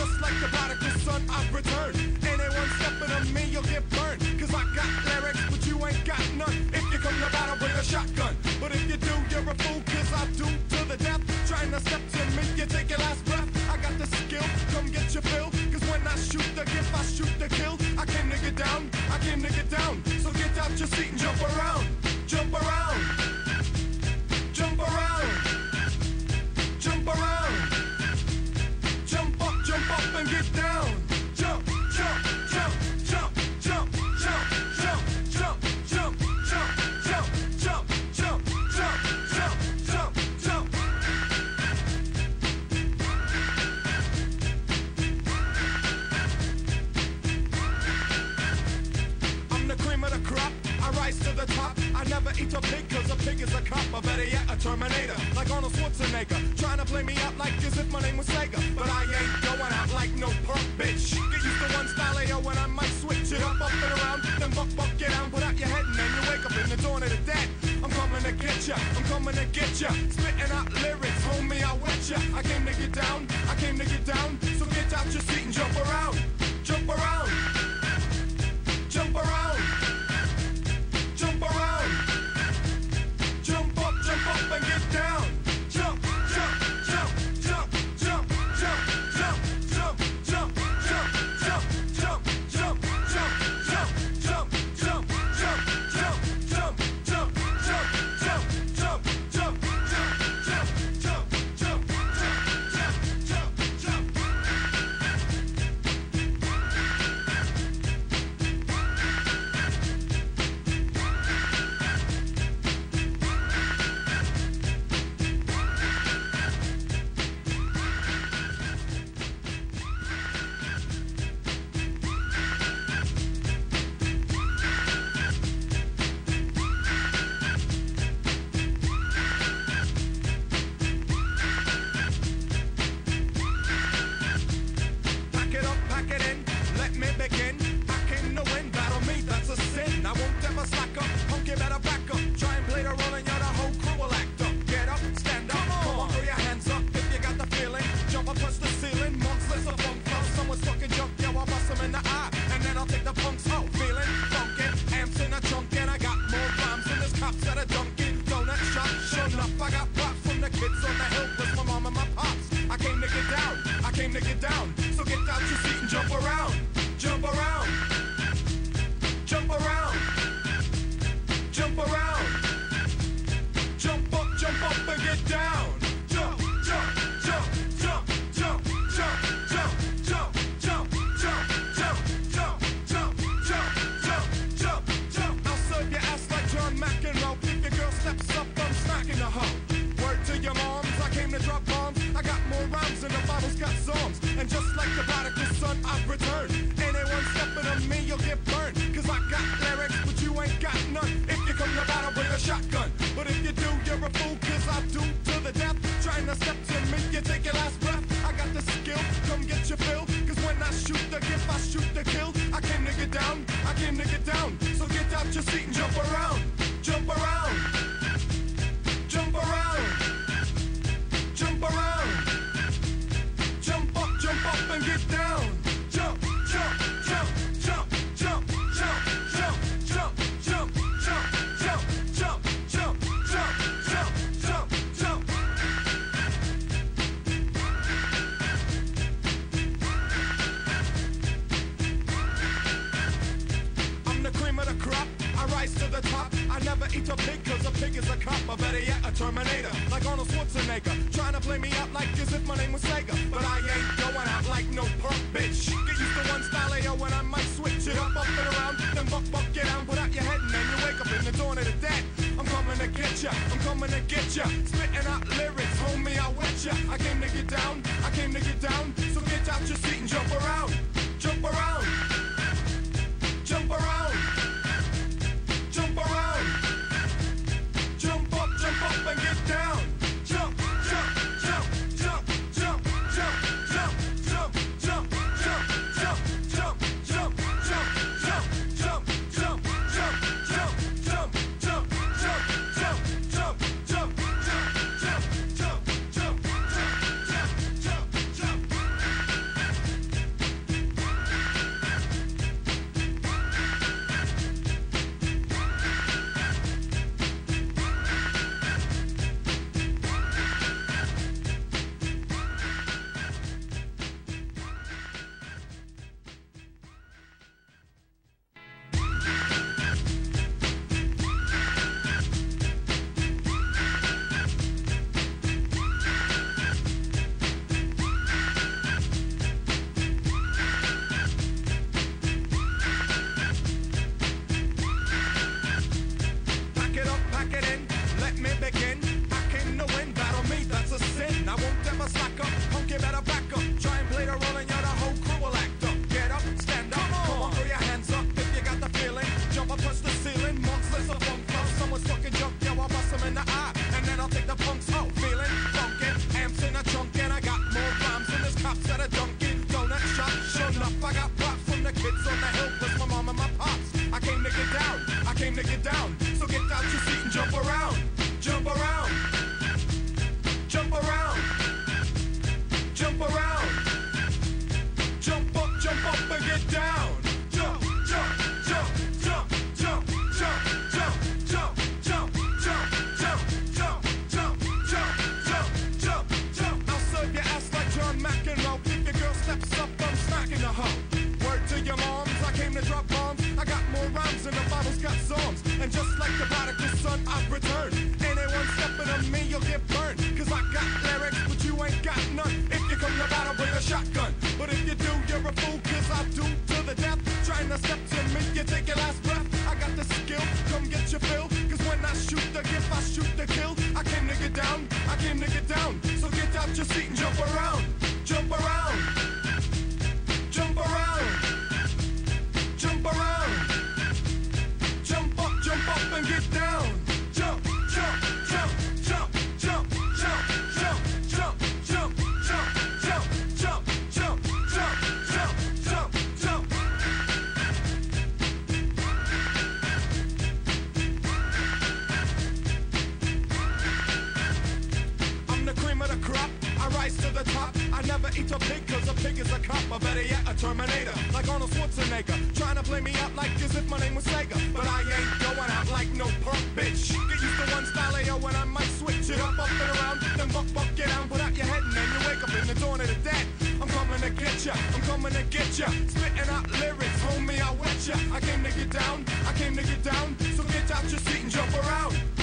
Just like the prodigal son, I've returned. coming to get ya. Spitting out lyrics, homie, I wet ya. I came to get down, I came to get down. So get out your seat and jump around. you're a fool, cause I do to the death. Trying to step to make you take your last breath. I got the skill, come get your fill. rise to the top. I never eat a pig cause a pig is a cop, or better yet, a Terminator. Like Arnold Schwarzenegger, trying to play me out like as if my name was Sega. But I ain't going out like no punk bitch. Get used to one style yo, and I might switch it up, up and around. Then buck, buck, get down without your head, and then you wake up in the dawn of the dead. I'm coming to get ya, I'm coming to get ya. Spitting out lyrics, homie, I wet ya. I came to get down, I came to get down. So get out your seat and jump around, jump around. as if my name was Sega. But I ain't going out like no punk bitch. Get used to one style AO and I might switch it up, up and around. Then buck, buck, get down, put out your head and then you wake up in the dawn of the dead. I'm coming to get ya, I'm coming to get ya. Spitting out lyrics, homie, I wet ya. I came to get down, I came to get down. So get out your seat and jump around.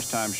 First time